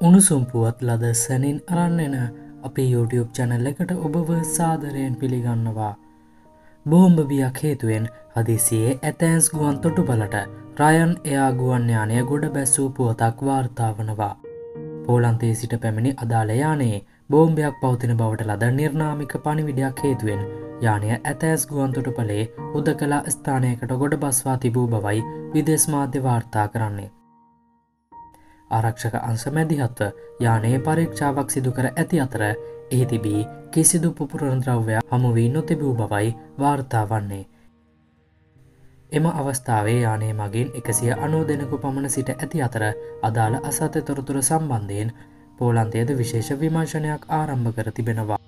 උණුසුම්පුවත් ලද සැනින් අරන්නෙන අපි YouTube channel එකට ඔබව සාදරයෙන් පිළිගන්නවා. බෝම්භබියක් හේතුවෙන් හදිසියේ ඇතෑන්ස් ගුවන් තොටු බලට රයන් එයා ගුවන් යානය ගොඩ බැස්සූ පුවතක් වාර්තාාවනවා. පෝලන්තේ සිට පැමිණි අදාළයානේ බෝම්භයක් පවතින බවට ලද නිර්නාමික පණිවිඩයක් හේතුවෙන් යානය ඇතෑස් ගුවන්තොට පලේ උද කලා ස්ථානයකට ගොඩ බස්වා තිබූ බවයි විදෙස් මාධ්‍ය වාර්තා කරන්නේ. ආරක්ෂක අංස මැදිහත්ව යානයේ පරීක්ෂාවක් සිදු කර ඇති අතර එහි තිබී කිසිදු පුපුරන්ද්‍රව්‍ය හමුවී නොතිබූ බවයි වාර්තා වන්නේ. එම අවස්ථාවේ යානය මගින් එකසිය අනෝ දෙනෙකු පමණ සිට ඇති අතර අදාළ අසත තොරතුර සම්බන්ධයෙන් පෝලන්තයද විශේෂ විමර්ශනයක් ආරම්භ කර තිබෙනවා.